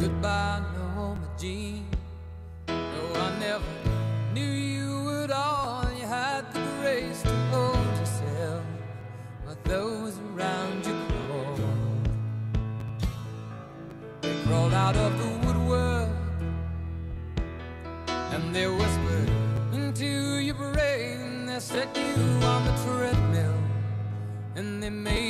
Goodbye, Norma Jean. No, I never knew you at all. You had the grace to hold yourself while those around you crawled. They crawled out of the woodwork and they whispered into your brain. They set you on the treadmill and they made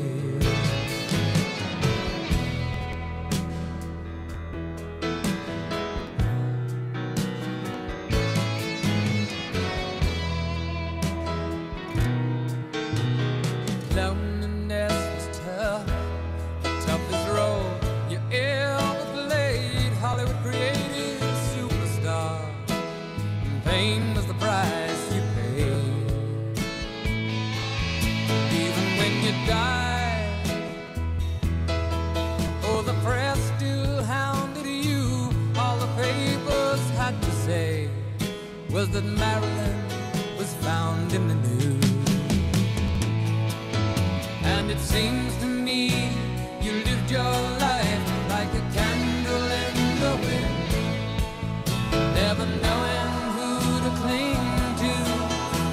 Loneliness was tough, the toughest role you ever. Hollywood created superstar, and pain was the price you paid. Even when you oh, the press still hounded you. All the papers had to say was that Marilyn seems to me you lived your life like a candle in the wind, never knowing who to cling to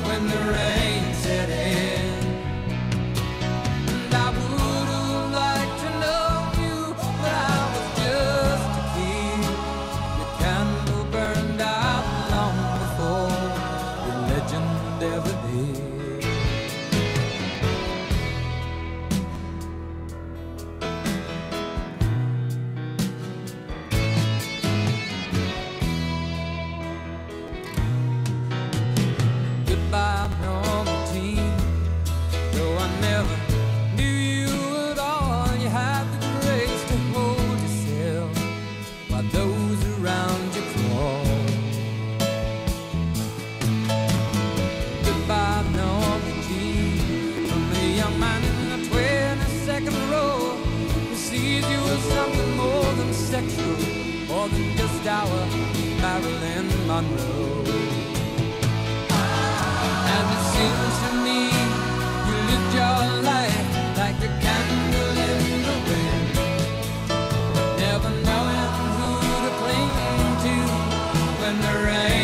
when the rain set in. And I would have liked to know you, but I was just a kid. Your candle burned out long before your legend ever did. something more than sexual, more than just our Marilyn Monroe. And it seems to me you lived your life like a candle in the wind, never knowing who to cling to when the rain.